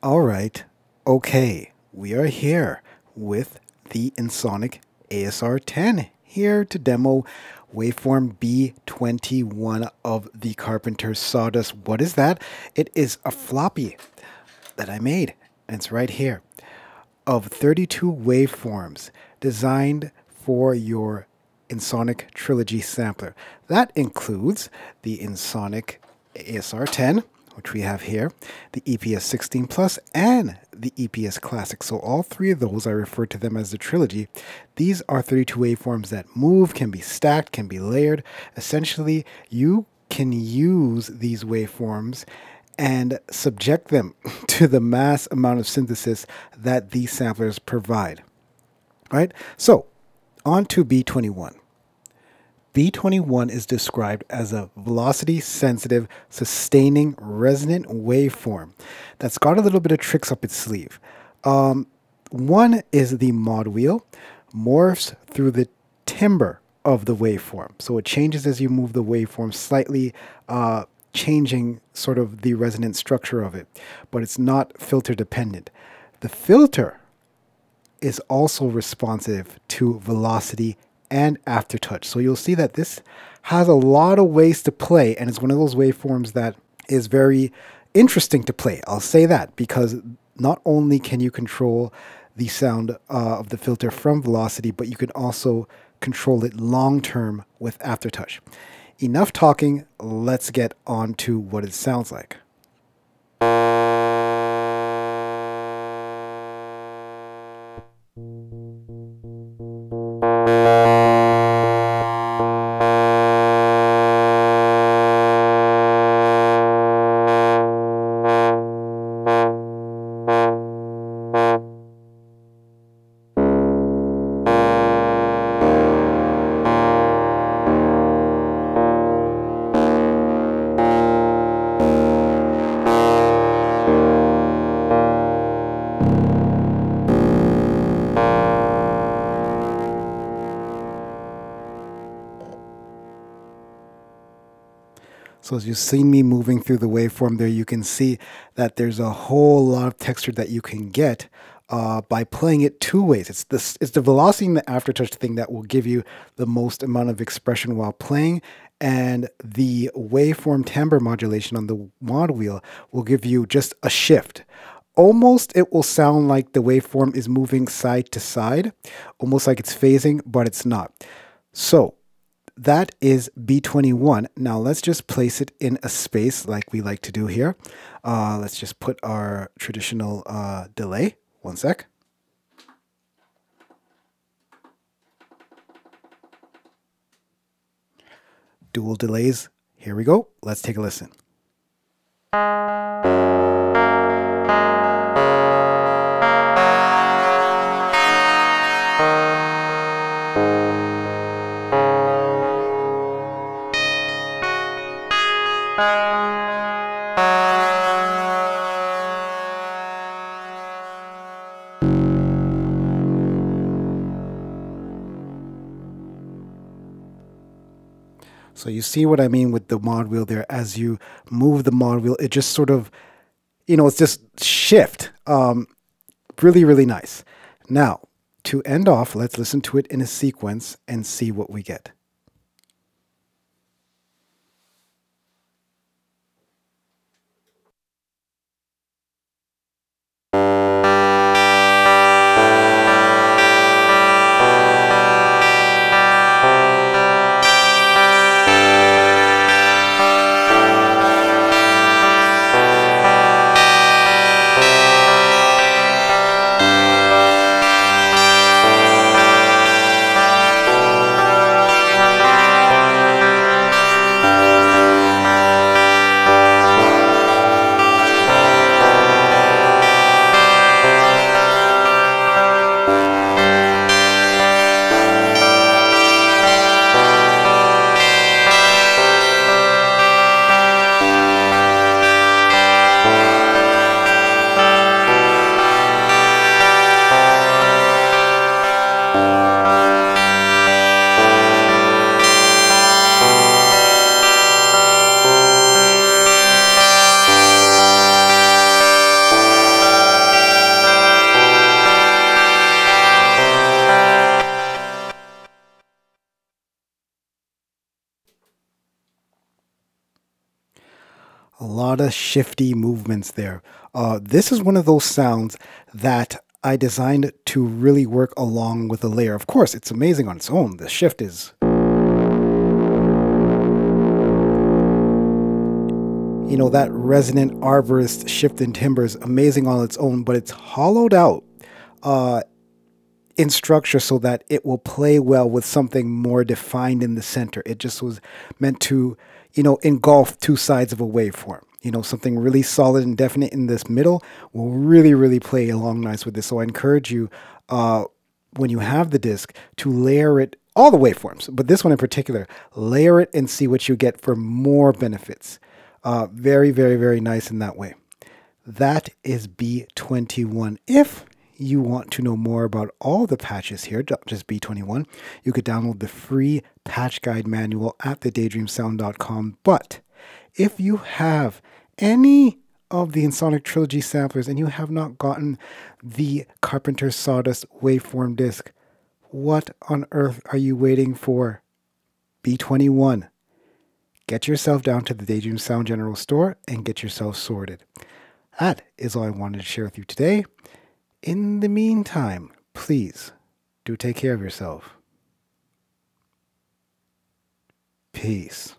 All right. Okay. We are here with the Ensoniq ASR 10 here to demo waveform B21 of the Carpenter Sawdust. What is that? It is a floppy that I made. And it's right here of 32 waveforms designed for your Ensoniq Trilogy sampler. That includes the Ensoniq ASR 10, which we have here, the EPS 16 Plus, and the EPS Classic. So all three of those, I refer to them as the trilogy. These are 32 waveforms that move, can be stacked, can be layered. Essentially, you can use these waveforms and subject them to the mass amount of synthesis that these samplers provide. Right? So, on to B21. B21 is described as a velocity sensitive, sustaining, resonant waveform that's got a little bit of tricks up its sleeve. Um, one is the mod wheel morphs through the timbre of the waveform. So it changes as you move the waveform, slightly uh, changing sort of the resonant structure of it, but it's not filter dependent. The filter is also responsive to velocity and aftertouch. So you'll see that this has a lot of ways to play, and it's one of those waveforms that is very interesting to play. I'll say that because not only can you control the sound uh, of the filter from velocity, but you can also control it long term with aftertouch. Enough talking, let's get on to what it sounds like. So as you've seen me moving through the waveform there, you can see that there's a whole lot of texture that you can get uh, by playing it two ways. It's this, it's the velocity and the aftertouch thing that will give you the most amount of expression while playing, and the waveform timbre modulation on the mod wheel will give you just a shift. Almost it will sound like the waveform is moving side to side, almost like it's phasing, but it's not. So that is B21. Now let's just place it in a space like we like to do here. Uh, let's just put our traditional uh, delay. One sec. Dual delays. Here we go. Let's take a listen. So you see what I mean with the mod wheel there. As you move the mod wheel, it just sort of, you know, it's just shift. Um, really, really nice. Now, to end off, let's listen to it in a sequence and see what we get. Lot of shifty movements there. Uh, this is one of those sounds that I designed to really work along with a layer. Of course, it's amazing on its own. The shift is. You know, that resonant arboreous shift in timbre is amazing on its own, but it's hollowed out uh, in structure so that it will play well with something more defined in the center. It just was meant to, you know, engulf two sides of a waveform you know, something really solid and definite in this middle will really, really play along nice with this. So I encourage you, uh, when you have the disc, to layer it all the waveforms, but this one in particular, layer it and see what you get for more benefits. Uh, very, very, very nice in that way. That is B21. If you want to know more about all the patches here, just B21, you could download the free patch guide manual at thedaydreamsound.com. But if you have any of the Ensoniq Trilogy samplers and you have not gotten the Carpenter Sawdust waveform disc, what on earth are you waiting for? B21. Get yourself down to the Daydream Sound General Store and get yourself sorted. That is all I wanted to share with you today. In the meantime, please do take care of yourself. Peace.